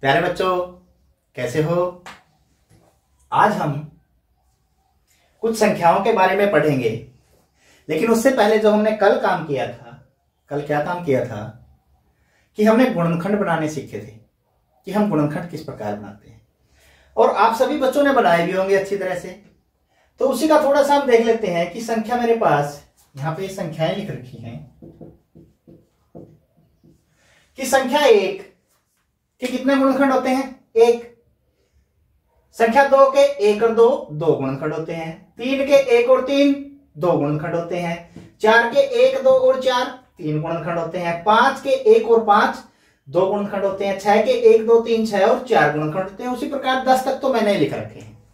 प्यारे बच्चों, कैसे हो? आज हम कुछ संख्याओं के बारे में पढ़ेंगे। लेकिन उससे पहले जो हमने कल काम किया था, कल क्या काम किया था? कि हमने गुणनखंड बनाने सीखे थे। कि हम गुणनखंड किस प्रकार बनाते हैं। और आप सभी बच्चों ने बनाए भी होंगे अच्छी तरह से। तो उसी का थोड़ा सा हम देख लेते हैं कि संख्या मेरे पास, यहाँ पे संख्याएँ लिख रखी हैं। कि संख्या एक के कितने गुणनखंड होते हैं? एक। संख्या दो के एक और दो दो गुणनखंड होते हैं। तीन के एक और तीन, दो गुणनखंड होते हैं। चार के एक, दो और चार, तीन गुणनखंड होते हैं। पाँच के एक और पाँच, दो गुणनखंड होते हैं। छह के एक, दो, तीन, छह और चार गुणनखंड होते हैं। उसी प्रकार दस तक तो मैंने लिख रखे हैं।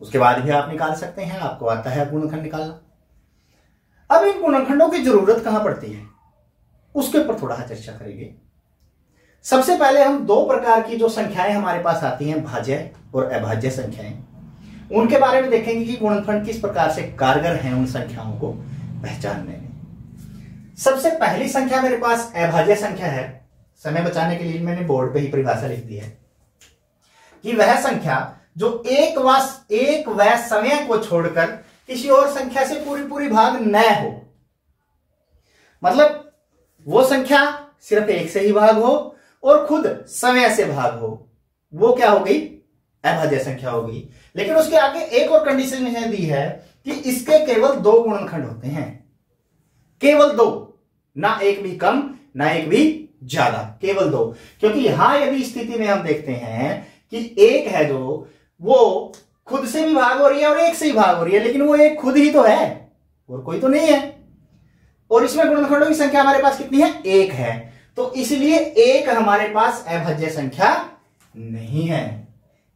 उसके बाद भी आप निकाल सकते हैं। आपको आता है गुणनखंड निकालना। अब इन गुणनखंडों की ज़रूरत कहाँ पड़ती है? उसके ऊपर थोड़ा सा चर्चा करेंगे। सबसे पहले हम दो प्रकार की जो संख्याएँ हमारे पास आती हैं, भाज्य और अभाज्य संख्याएँ। उनके बारे में देखेंगे कि गुणनखंड किस प्रकार से कारगर हैं उन संख्याओं को पहचानने में। सबसे पहली संख्या मेरे पास अभाज्य संख्या है। समय बचाने के लिए मैंने बोर्ड पे ही परिभाषा लिख दी है कि वह संख्या जो एक व एक व समय को छोड़कर किसी और संख्या से पूरी पूरी भाग न हो। मतलब वो संख्या सिर्फ़ एक से ही भाग हो और खुद समय से भाग हो। वो क्या हो गई? अभाज्य संख्या होगी लेकिन उसके आगे एक और कंडीशन दी है कि इसके केवल दो गुणनखंड होते हैं। केवल दो। ना एक भी कम, ना एक भी ज़्यादा। केवल दो। क्योंकि यहाँ यदि स्थिति में हम देखते हैं कि एक है जो वो खुद से भी भाग हो रही है और एक से ही भाग हो रही है, लेकिन वो एक खुद ही तो है और कोई तो नहीं है। और इसमें गुणनखंडों की संख्या हमारे पास कितनी है? एक है। तो इसलिए एक हमारे पास अभाज्य संख्या नहीं है।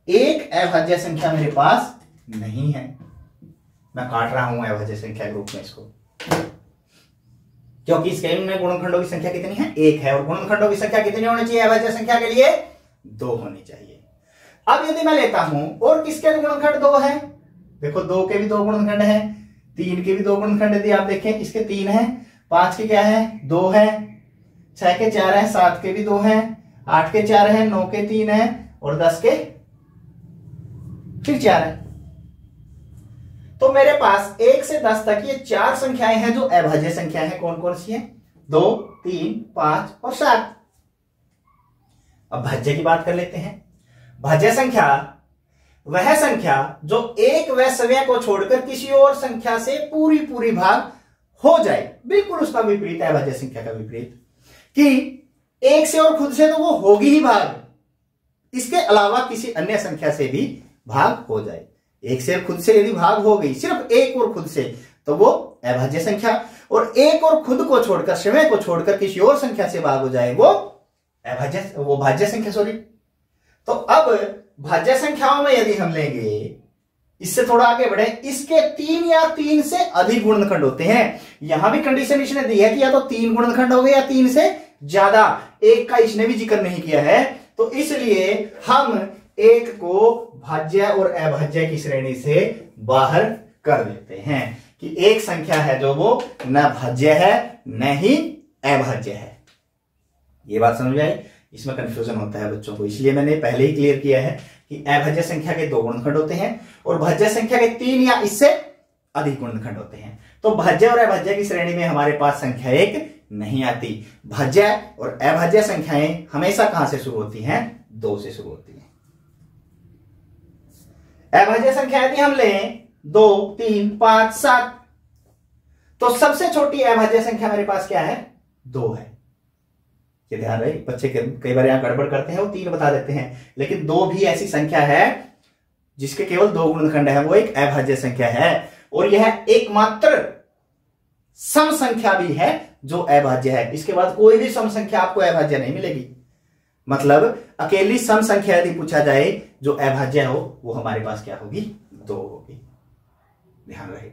एक अभाज्य संख्या मेरे पास नहीं है। मैं काट रहा हूँ अभाज्य संख्या ग्रुप में इसको। क्योंकि इस गेम में गुणनखंडों की संख्या कितनी है? एक है। और गुणखंडों की संख्या कितनी होनी चाहिए अभाज्य संख्या के लिए? दो होनी चाहिए। अब यदि मैं लेता हूँ, और किसके गुणखंड दो है? देखो, दो के भी दो गुणखंड है, तीन के भी दो गुणखंड यदि आप देखें, इसके तीन है, पाँच के क्या है? दो है। छह के चार है, सात के भी दो है, आठ के चार है, नौ के तीन है और दस के फिर चार है। तो मेरे पास एक से दस तक ये चार संख्याएँ हैं जो अभाज्य संख्याएँ हैं। कौन कौन सी हैं? दो, तीन, पाँच और सात। अब भाज्य की बात कर लेते हैं। भाज्य संख्या, वह संख्या जो एक व समय को छोड़कर किसी और संख्या से पूरी पूरी भाग हो जाए। बिल्कुल उसका विपरीत है भाज्य संख्या का विपरीत। कि एक से और खुद से तो वो होगी ही भाग। इसके अलावा किसी अन्य संख्या से भी भाग हो जाए। एक से खुद से यदि भाग हो गई, सिर्फ़ एक और खुद से तो वो अभाज्य संख्या। और एक और खुद को छोड़कर, समय को छोड़कर किसी और संख्या से भाग हो जाए, वो अभाज्य, वो भाज्य संख्या सॉरी तो अब भाज्य संख्याओं में यदि हम लेंगे, इससे थोड़ा आगे बढ़े, इसके तीन या तीन से अधिक गुणनखंड होते हैं। यहाँ भी कंडीशन इसने दी है कि या तो तीन गुणनखंड हो गए या तीन से ज़्यादा एक का इसने भी ज़िक्र नहीं किया है तो इसलिए हम एक को भाज्य और अभाज्य की श्रेणी से बाहर कर देते हैं कि एक संख्या है जो वो न भाज्य है, न ही अभाज्य है। ये बात समझ आई? इसमें कंफ्यूजन होता है बच्चों को, इसलिए मैंने पहले ही क्लियर किया है कि अभाज्य संख्या के दो गुणखंड होते हैं और भाज्य संख्या के तीन या इससे अधिक गुणखंड होते हैं। तो भाज्य और अभाज्य की श्रेणी में हमारे पास संख्या एक नहीं आती। भज्य और अभाज्य संख्याएँ हमेशा कहाँ से शुरू होती हैं? दो से शुरू होती हैं। अभाज्य संख्या यदि हम लें, दो, तीन, पाँच, सात तो सबसे छोटी अभाज्य संख्या मेरे पास क्या है? दो है। ये ध्यान रहे, बच्चे कई बार यहाँ गड़बड़ करते हैं वो तीन बता देते हैं। लेकिन दो भी ऐसी संख्या है, जिसके केवल दो गुणखंड है, वो एक अभाज्य संख्या है। और यह एकमात्र सम संख्या भी है जो अभाज्य है। इसके बाद कोई भी सम संख्या आपको अभाज्य नहीं मिलेगी। मतलब अकेली सम संख्या यदि पूछा जाए, जो अभाज्य हो, वो हमारे पास क्या होगी? दो होगी। ध्यान रहे।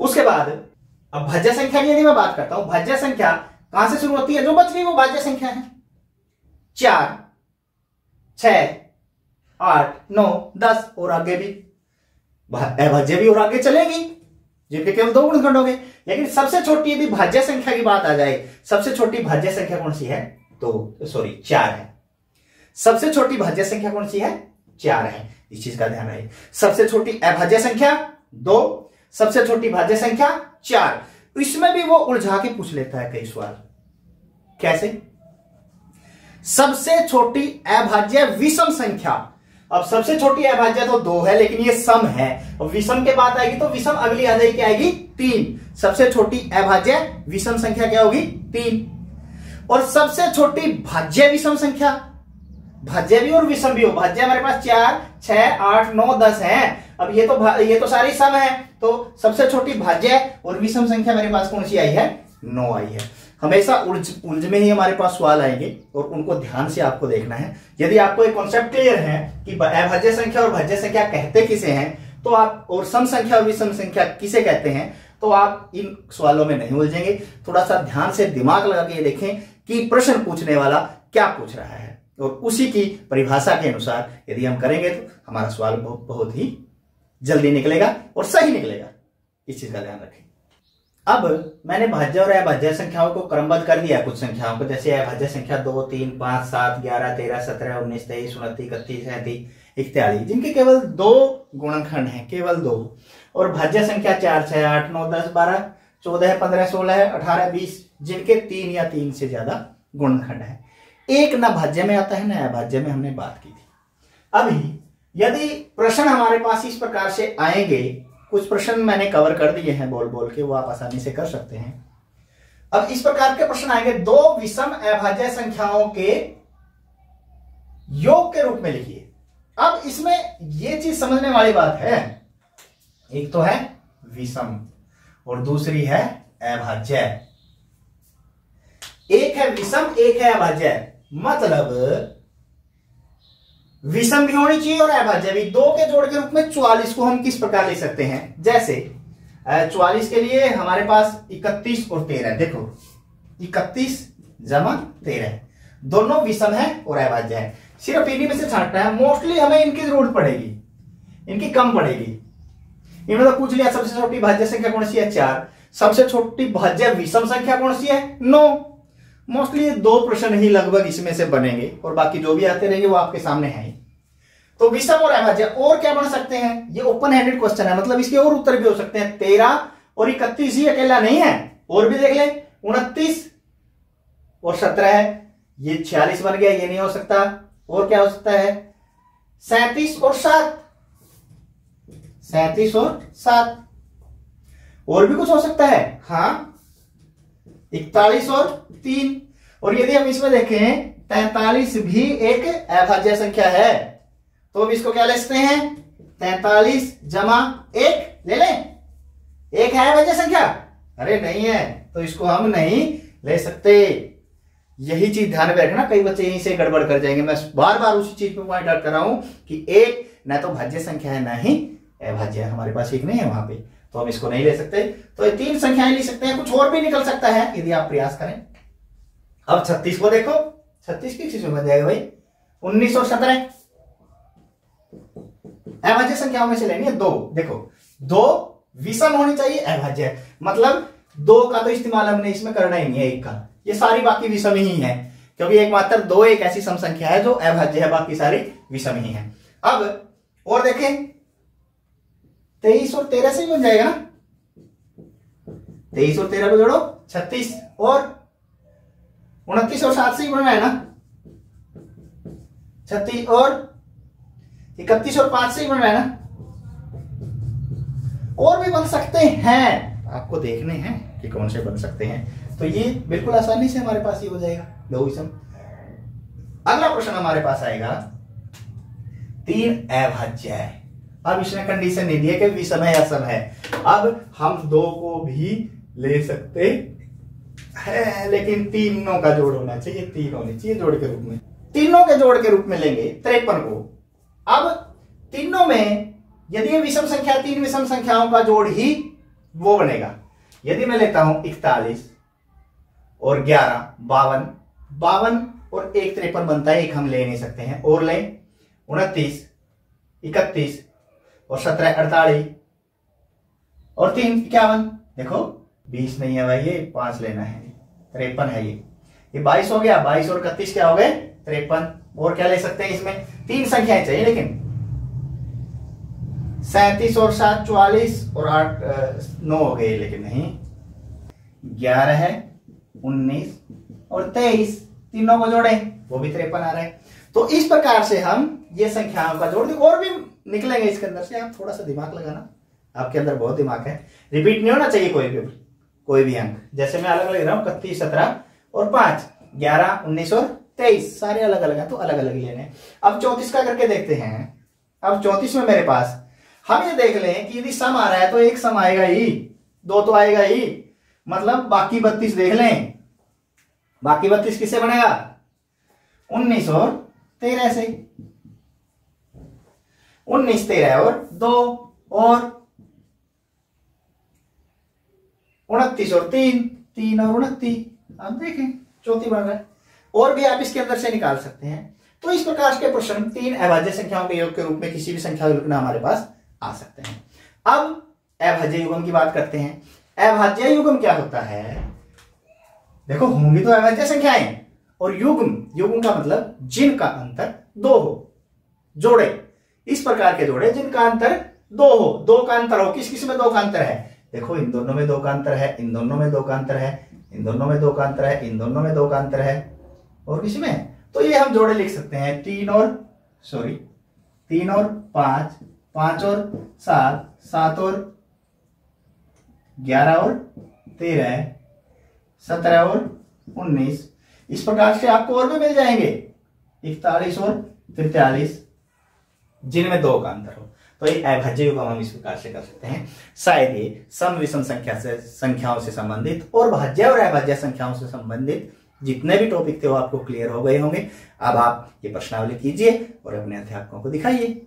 उसके बाद अब भाज्य संख्या की यदि मैं बात करता हूँ, भाज्य संख्या कहाँ से शुरू होती है? जो बच गई वो भाज्य संख्या है। चार छ आठ, नौ, दस और आगे भी। अभाज्य भी और आगे चलेगी। जिनके केवल दो गुणखंड हो गए लेकिन सबसे छोटी यदि भाज्य संख्या की बात आ जाए, सबसे छोटी भाज्य संख्या कौन सी है? दो सॉरी चार है। सबसे छोटी भाज्य संख्या कौन सी है? चार है। इस चीज़ का ध्यान रहे। सबसे छोटी अभाज्य संख्या, दो। सबसे छोटी भाज्य संख्या, चार। इसमें भी वो उलझा के पूछ लेता है कई सवाल। कैसे? सबसे छोटी अभाज्य विषम संख्या अब सबसे छोटी अभाज्य तो दो है, लेकिन ये सम है। और विषम के बाद आएगी तो विषम, अगली आ जाएगी क्या आएगी तीन। सबसे छोटी अभाज्य विषम संख्या क्या होगी? तीन। और सबसे छोटी भाज्य विषम संख्या? भाज्य भी और विषम भी हो। भाज्य हमारे पास चार, छह, आठ, नौ, दस है। अब ये तो ये तो सारी सम है। तो सबसे छोटी भाज्य और विषम संख्या मेरे पास कौन सी आई है? नौ आई है। हमेशा उलझ उलझ में ही हमारे पास सवाल आएँगे और उनको ध्यान से आपको देखना है। यदि आपको एक कॉन्सेप्ट क्लियर है कि अभाज्य संख्या और भाज्य संख्या कहते किसे हैं तो आप, और सम संख्या और विषम संख्या किसे कहते हैं तो आप इन सवालों में नहीं उलझेंगे। थोड़ा सा ध्यान से दिमाग लगा के देखें कि प्रश्न पूछने वाला क्या पूछ रहा है। और उसी की परिभाषा के अनुसार यदि हम करेंगे तो हमारा सवाल बहुत ही जल्दी निकलेगा और सही निकलेगा। इस चीज़ का ध्यान रखें। अब मैंने भाज्य और अभाज्य संख्याओं को क्रमबद्ध कर दिया कुछ संख्याओं को। जैसे अभाज्य संख्या दो, तीन, पाँच, सात, ग्यारह, तेरह, सत्रह, उन्नीस, तेईस, उनतीस, इकतीस, सैंतीस इत्यादि जिनके केवल दो गुणनखंड हैं, केवल दो। और भाज्य संख्या चार छह आठ नौ दस बारह, चौदह, पंद्रह, सोलह, अठारह, बीस, जिनके तीन या तीन से ज़्यादा गुणनखंड है। एक न भाज्य में आता है, न अभाज्य में हमने बात की थी। अभी यदि प्रश्न हमारे पास इस प्रकार से आएँगे कुछ प्रश्न मैंने कवर कर दिए हैं बोल बोल के, वो आप आसानी से कर सकते हैं। अब इस प्रकार के प्रश्न आएँगे। दो विषम अभाज्य संख्याओं के योग के रूप में लिखिए। अब इसमें यह चीज़ समझने वाली बात है। एक तो है विषम और दूसरी है अभाज्य। एक है विषम, एक है अभाज्य। मतलब विषम भी होनी चाहिए और अभाज्य भी दो के जोड़ के रूप में चौवालीस को हम किस प्रकार ले सकते हैं? जैसे चौवालीस के लिए हमारे पास इकतीस और तेरह देखो, इकतीस जमा तेरह दोनों विषम है और अभाज्य है। सिर्फ़ इन्हीं में से छांटना है। मोस्टली हमें इनकी ज़रूरत पड़ेगी। इनकी कम पड़ेगी। इन्होंने तो पूछ लिया सबसे छोटी भाज्य संख्या कौन सी है? चार। सबसे छोटी भाज्य विषम संख्या कौन सी है? नौ। मोस्टली ये दो प्रश्न ही लगभग इसमें से बनेंगे और बाकी जो भी आते रहेंगे वो आपके सामने है तो विषम और अभाज्य, और क्या बन सकते हैं? ये ओपन हैंडेड क्वेश्चन है मतलब इसके और उत्तर भी हो सकते हैं। तेरह और इकतीस ही अकेला नहीं है। और भी देख ले, उनतीस और सत्रह है। ये छियालीस बन गया, ये नहीं हो सकता। और क्या हो सकता है? सैतीस और सात। सैतीस और सात। और भी कुछ हो सकता है? हाँ। इकतालीस और तीन। और यदि हम इसमें देखें, तैतालीस भी एक अभाज्य संख्या है। तो हम इसको क्या ले सकते हैं? तैतालीस जमा एक, ले लें। एक है अभाज्य संख्या? अरे नहीं है तो इसको हम नहीं ले सकते। यही चीज़ ध्यान में रखना, कई बच्चे यहीं से गड़बड़ कर जाएँगे। मैं बार बार उसी चीज़ पे पॉइंट आउट कर रहा हूँ कि एक ना तो भाज्य संख्या है, ना ही अभाज्य हमारे पास एक नहीं है वहाँ पे तो हम इसको नहीं ले सकते। तो ये तीन संख्याएँ ले सकते हैं, कुछ और भी निकल सकता है, यदि आप प्रयास करें। अब छत्तीस को देखो। छत्तीस किस चीज़ में बन जाएगा भाई। उन्नीस और सत्रह। अभाज्य संख्याओं में से लेनी है दो। देखो, दो विषम होनी चाहिए अभाज्य मतलब दो का तो इस्तेमाल हमने इसमें करना ही नहीं है, एक का। ये सारी बाकी विषम ही है, क्योंकि एक मात्र दो एक ऐसी सम संख्या है जो अभाज्य है, बाकी सारी विषम ही है। अब, और देखें, तेईस और तेरह से ही बन जाएगा ना। तेईस और तेरह को जोड़ो, छत्तीस और उनतीस और सात से ही बनना है ना? छत्तीस और इकतीस और पाँच से ही बनना है ना? और भी बन सकते हैं। आपको देखने हैं कि कौन से बन सकते हैं। तो ये बिल्कुल आसानी से हमारे पास ये हो जाएगा। बहुविषम अगला प्रश्न हमारे पास आएगा। तीन अभाज्य है। अब इसने कंडीशन नहीं दिया कि विषम है असम है। अब हम दो को भी ले सकते है, लेकिन तीनों का जोड़ होना चाहिए तीन होने चाहिए जोड़ के रूप में। तीनों के जोड़ के रूप में लेंगे, त्रेपन को। अब तीनों में यदि विषम संख्या, तीन विषम संख्याओं का जोड़ ही वो बनेगा। यदि मैं लेता हूँ इकतालीस और ग्यारह, बावन बावन और एक त्रेपन बनता है, एक हम ले नहीं सकते हैं, और लें उनतीस, इकतीस और सत्रह अड़तालीस और तीन इक्यावन। देखो बीस नहीं है भाई, ये पाँच लेना है। तिरपन है ये। ये बाईस हो गया, बाईस और इकतीस क्या हो गए? तिरपन। और क्या ले सकते हैं इसमें? तीन संख्याएँ चाहिए लेकिन। सैतीस और सात चौवालीस और आठ नौ हो गए लेकिन नहीं। ग्यारह है, उन्नीस और तेईस। तीनों को जोड़े, वो भी तिरपन आ रहा है। तो इस प्रकार से हम ये संख्याओं का जोड़ और भी निकलेंगे इसके अंदर से। आप थोड़ा सा दिमाग लगाना। आपके अंदर बहुत दिमाग है। रिपीट नहीं होना चाहिए कोई भी। कोई भी अंक। जैसे मैं अलग अलग रहा हूँ, इकतीस, सत्रह और पाँच, ग्यारह, उन्नीस और तेईस, सारे अलग अलग हैं तो अलग अलग लेने अब चौतीस का करके देखते हैं। अब चौतीस में मेरे पास, हम ये देख लें कि यदि सम आ रहा है तो एक सम आएगा ही, दो तो आएगा ही। मतलब बाकी बत्तीस देख लें। बाकी बत्तीस किससे बनेगा? उन्नीस और तेरह से। उन्नीस, तेरह और दो और उनतीस और तीन तीन और उनतीस। आप देखें, चौथी बन रहा है। और भी आप इसके अंदर से निकाल सकते हैं। तो इस प्रकार के प्रश्न, तीन अभाज्य संख्याओं के योग के रूप में किसी भी संख्या लिखना हमारे पास आ सकते हैं। अब अभाज्य युगम की बात करते हैं। अभाज्य युगम क्या होता है? देखो, होंगी तो अभाज्य संख्याएँ। और युग्म युग्म का मतलब जिनका अंतर दो हो। जोड़े। इस प्रकार के जोड़े जिनका अंतर दो हो। दो का अंतर हो। किस किसमें दो का अंतर है? देखो, इन दोनों में दो का अंतर है, इन दोनों में दो का अंतर है, इन दोनों में दो का अंतर है, इन दोनों में दो का अंतर है। और किसी में? तो ये हम जोड़े लिख सकते हैं, तीन और सॉरी तीन और पाँच पाँच और सात सात और ग्यारह और तेरह, सत्रह और उन्नीस। इस प्रकार से आपको और भी मिल जाएँगे, इकतालीस और तिरतालीस जिनमें दो का अंतर हो। तो ये अभाज्य युग हम इस प्रकार से कर सकते हैं। शायद ये सम विषम संख्या से, संख्याओं से संबंधित और भाज्य और अभाज्य संख्याओं से संबंधित जितने भी टॉपिक थे वो आपको क्लियर हो गए होंगे। अब आप ये प्रश्नावली कीजिए और अपने अध्यापकों को दिखाइए।